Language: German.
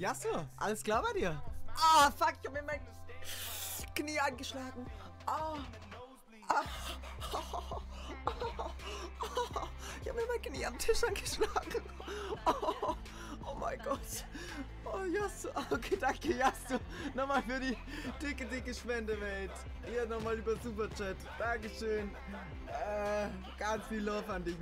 Jasso, alles klar bei dir? Ah, oh, fuck, ich hab mir mein Knie angeschlagen. Ah. Oh. Ich habe mir mein Knie am Tisch angeschlagen. Oh, oh mein Gott. Oh, Jasso. Okay, danke, Jasso. Nochmal für die dicke, dicke Spendewelt. Hier nochmal über Superchat. Dankeschön. Äh, ganz viel Love an dich.